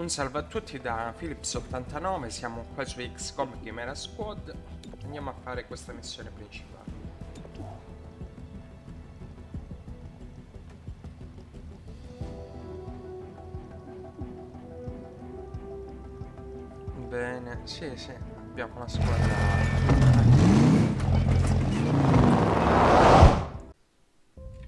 Un salve a tutti da Philips89, siamo qua su XCOM Chimera Squad. Andiamo a fare questa missione principale. Bene, sì, sì, abbiamo una squadra.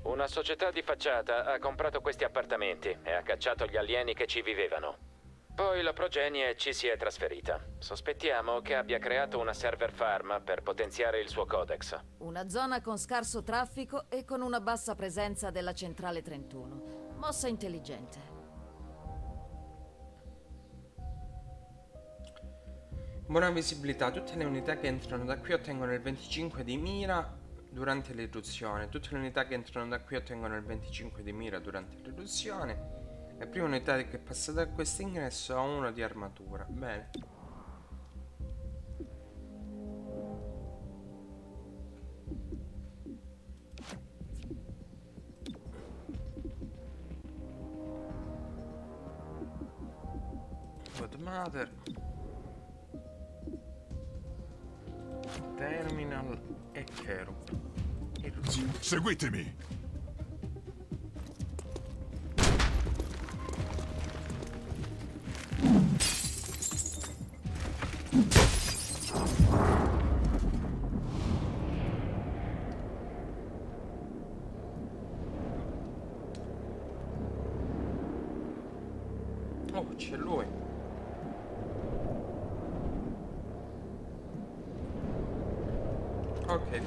Una società di facciata ha comprato questi appartamenti e ha cacciato gli alieni che ci vivevano. Poi la progenie ci si è trasferita. Sospettiamo che abbia creato una server farm per potenziare il suo codex. Una zona con scarso traffico e con una bassa presenza della centrale 31. Mossa intelligente. Buona visibilità, tutte le unità che entrano da qui ottengono il 25 di mira durante l'irruzione. Tutte le unità che entrano da qui ottengono il 25 di mira durante l'irruzione. La prima unità che passa da questo ingresso ha uno di armatura. Bene. Godmother. Terminal e. Irruzione. Seguitemi! Ok,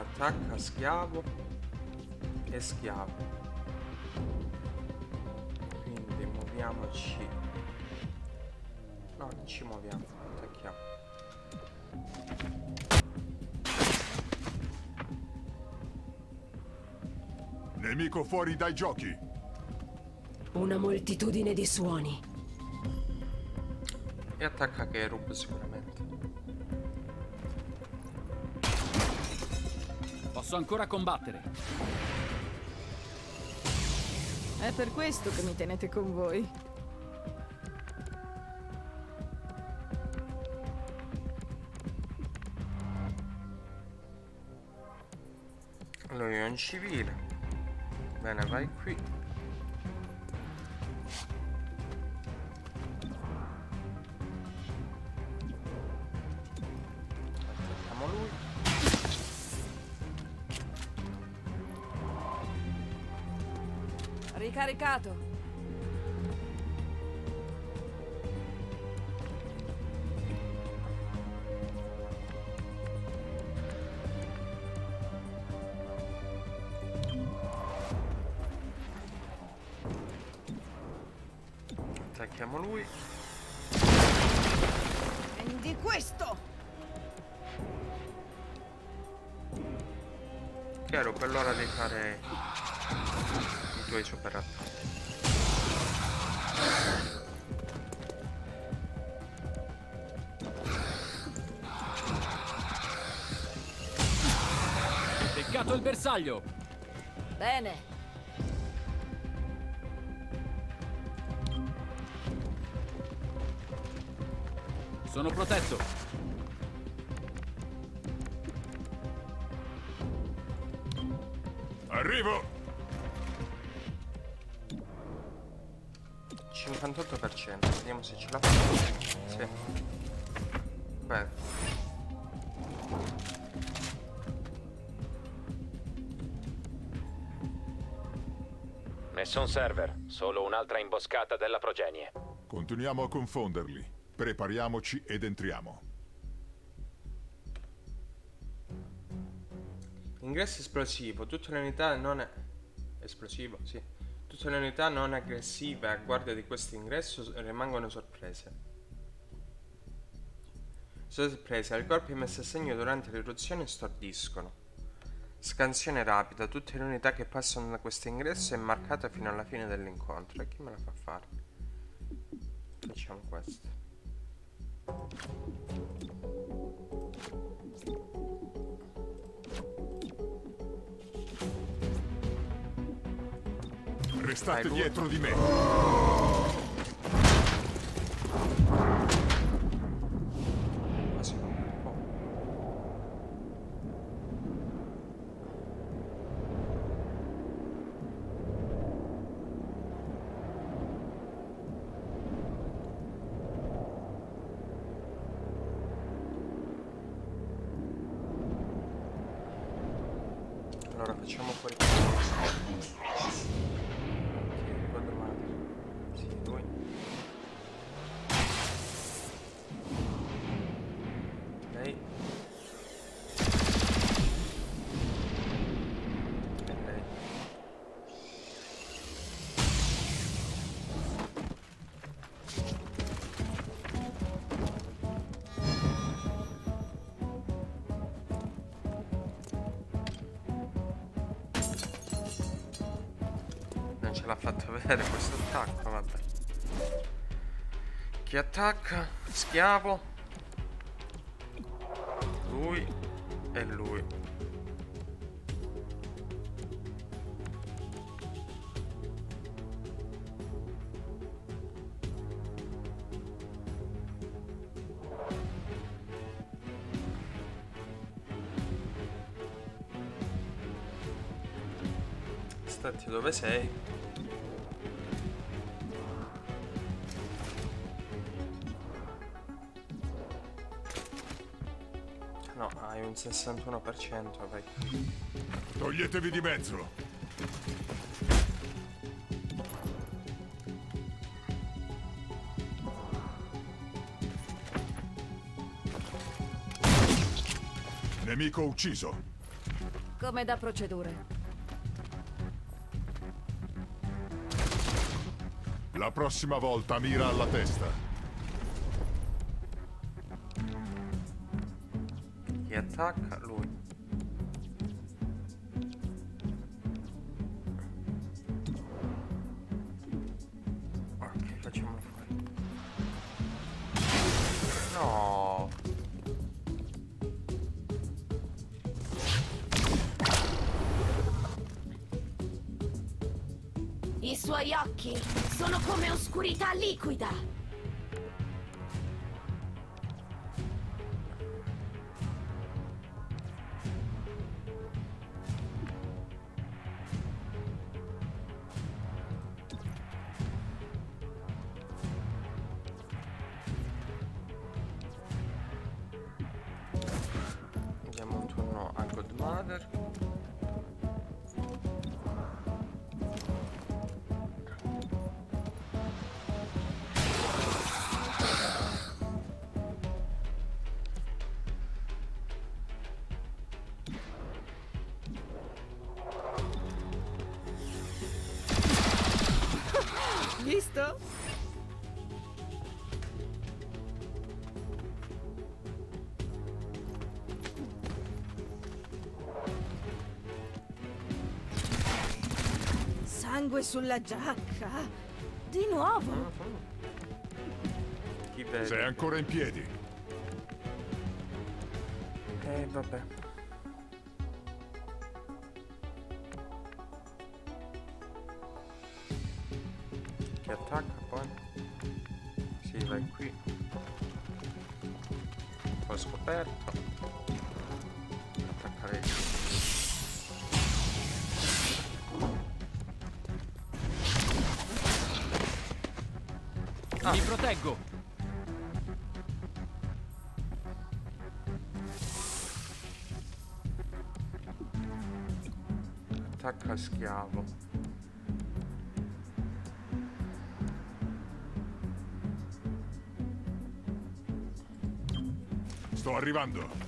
attacca schiavo e schiavo. Quindi muoviamoci. No, non ci muoviamo, attacchiamo. Nemico fuori dai giochi! Una moltitudine di suoni. E attacca Kerub sicuramente. Posso ancora combattere. È per questo che mi tenete con voi. Lui è un civile. Bene, vai qui. Ricaricato. Il bersaglio. Bene. Sono protetto. Arrivo! Ci 58%, vediamo se ce la faccio. Sì. Nessun server, solo un'altra imboscata della progenie. Continuiamo a confonderli. Prepariamoci ed entriamo. Ingresso esplosivo, tutte le unità non... Esplosivo, sì. Tutte le unità non aggressive a guardia di questo ingresso rimangono sorprese. Sorprese, al corpo messo a segno durante l'eruzione stordiscono. Scansione rapida, tutte le unità che passano da questo ingresso è marcata fino alla fine dell'incontro. E chi me la fa fare? Facciamo questo. Restate dietro di me. L'ha fatto vedere questo attacco, vabbè. Chi attacca? Schiavo. Lui e lui. Stati dove sei? 61%, vai. Toglietevi di mezzo. Nemico ucciso. Come da procedure. La prossima volta mira alla testa. Attacca? Lui. Ok, facciamolo fuori. No. I suoi occhi sono come oscurità liquida. Visto? Sangue sulla giacca. Di nuovo. Sei ancora in piedi. Eh, vabbè. Ah. Mi proteggo. Attacca schiavo. Sto arrivando.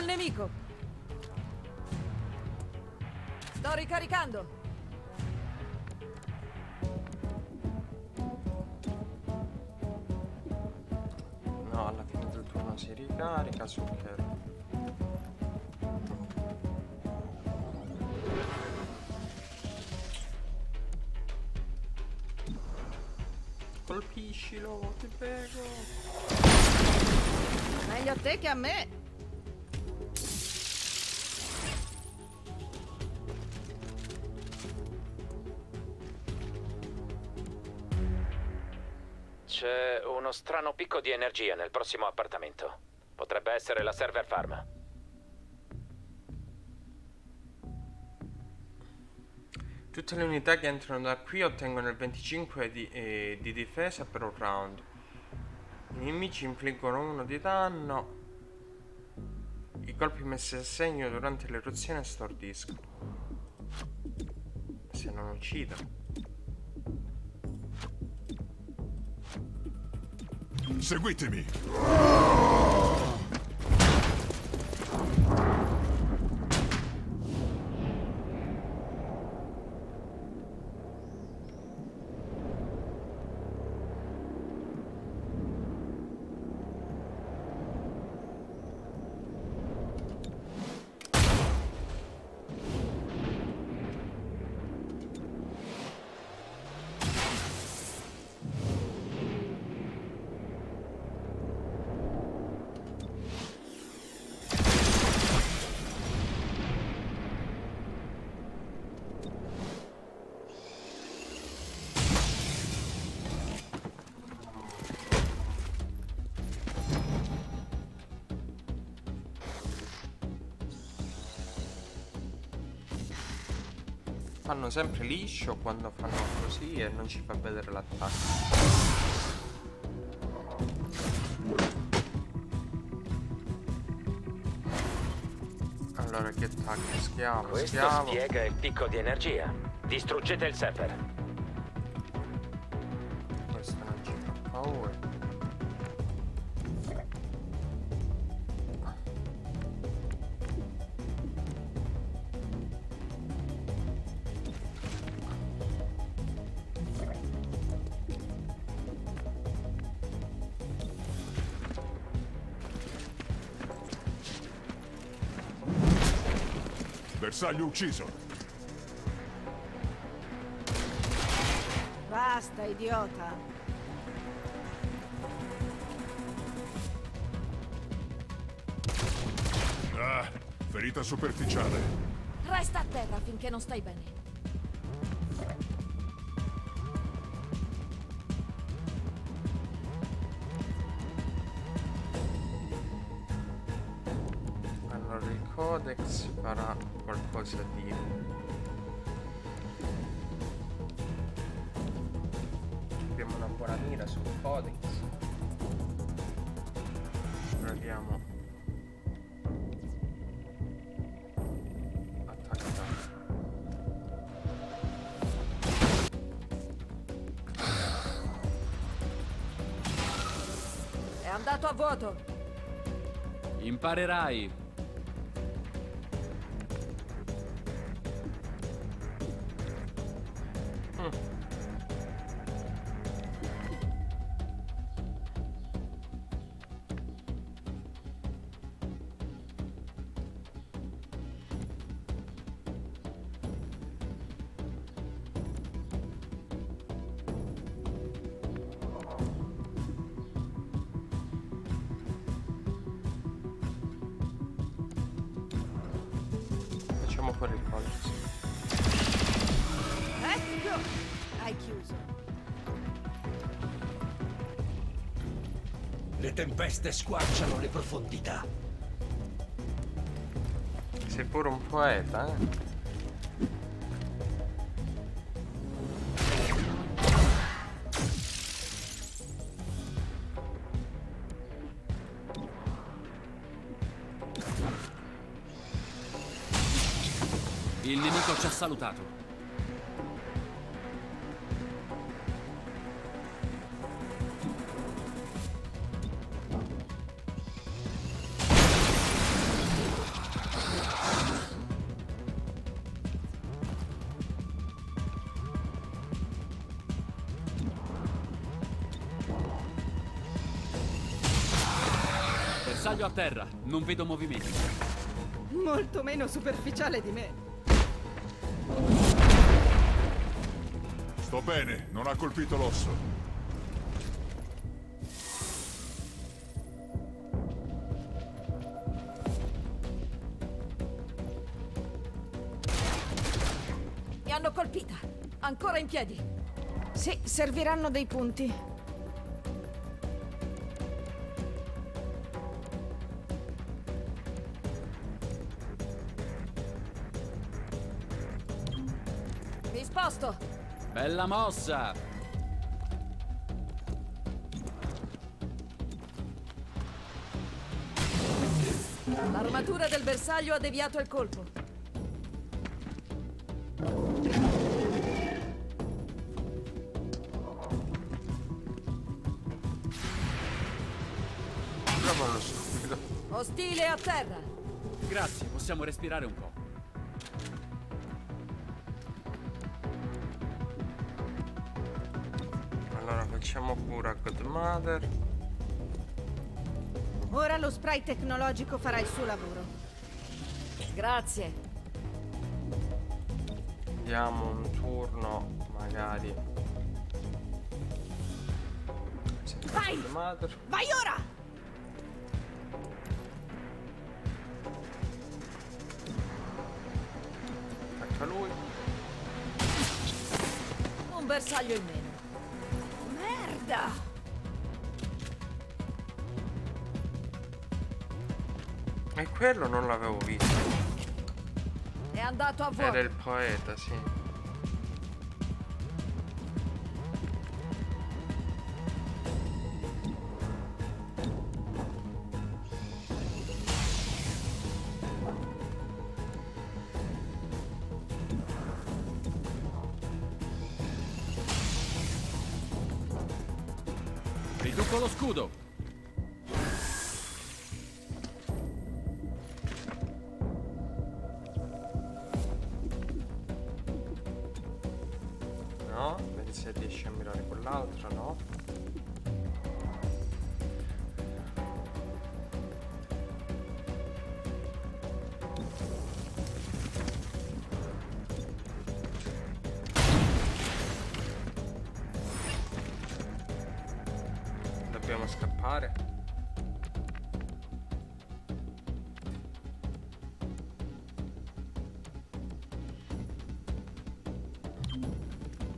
Il nemico. Sto ricaricando. No, alla fine del turno si ricarica Zucchero. Colpiscilo, ti prego. Meglio a te che a me. C'è uno strano picco di energia nel prossimo appartamento. Potrebbe essere la server farm. Tutte le unità che entrano da qui ottengono il 25 di, eh, di difesa per un round. I nemici infliggono uno di danno. I colpi messi a segno durante l'eruzione stordiscono. Se non uccidono. Seguitemi. Fanno sempre liscio quando fanno così e non ci fa vedere l'attacco. Allora che attacco? Schiavo, Questo schiavo. spiega il picco di energia. Distruggete il server. Bersaglio ucciso. Basta, idiota. Ah, ferita superficiale. Resta a terra finché non stai bene. Codex farà qualcosa di... Abbiamo una buona mira sul codex. Proviamo. È andato a vuoto. Imparerai. Facciamo fuori il codice. Hai chiuso. Le tempeste squarciano le profondità. Sei pure un poeta, eh? Il nemico ci ha salutato. Bersaglio a terra, non vedo movimenti. Molto meno superficiale di me. Sto bene, non ha colpito l'osso. Mi hanno colpita. Ancora in piedi. Sì, serviranno dei punti. Bella mossa! L'armatura del bersaglio ha deviato il colpo. Ostile a terra. Grazie, possiamo respirare un po'. Facciamo cura a Godmother. Ora lo spray tecnologico farà il suo lavoro. Grazie. Diamo un turno magari. Vai! Vai ora! Attacca lui. Un bersaglio in meno. Merda! E quello non l'avevo visto. È andato a Era vuoto. il poeta, sì. Riduco lo scudo. Dobbiamo scappare.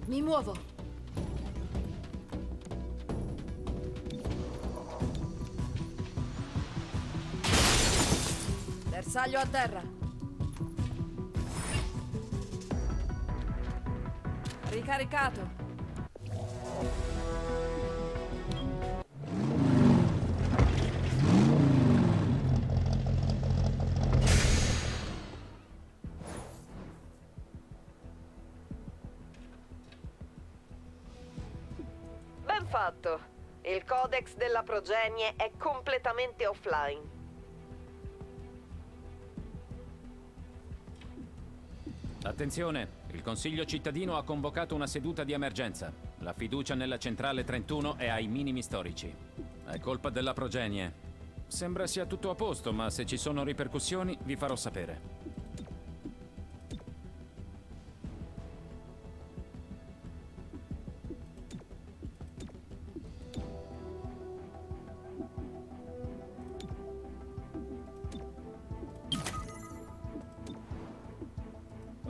Mi muovo. Bersaglio a terra. Ricaricato. Fatto. Il codex della progenie è completamente offline. Attenzione, il Consiglio cittadino ha convocato una seduta di emergenza. La fiducia nella centrale 31 è ai minimi storici. È colpa della progenie. Sembra sia tutto a posto, ma se ci sono ripercussioni vi farò sapere.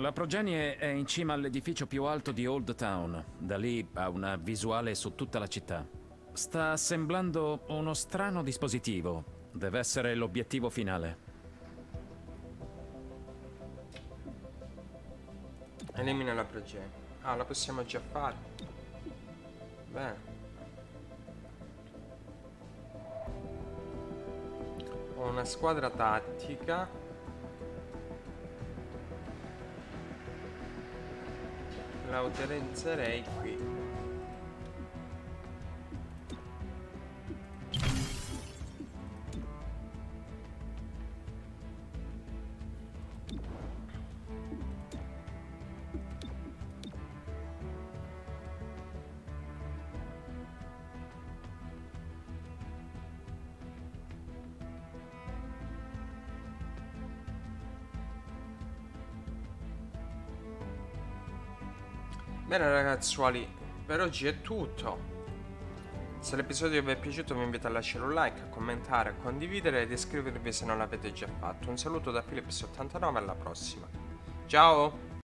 La progenie è in cima all'edificio più alto di Old Town. Da lì ha una visuale su tutta la città. Sta assemblando uno strano dispositivo. Deve essere l'obiettivo finale. Elimina la progenie. Ah, la possiamo già fare. Bene. Ho una squadra tattica. La utilizzerei qui. Bene ragazzuoli, per oggi è tutto. Se l'episodio vi è piaciuto vi invito a lasciare un like, a commentare, a condividere ed iscrivervi se non l'avete già fatto. Un saluto da Philips89 alla prossima. Ciao!